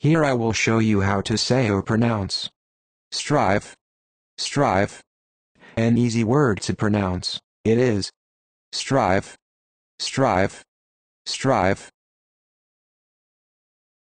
Here I will show you how to say or pronounce. Strife. Strife. An easy word to pronounce, it is. Strife. Strife. Strife.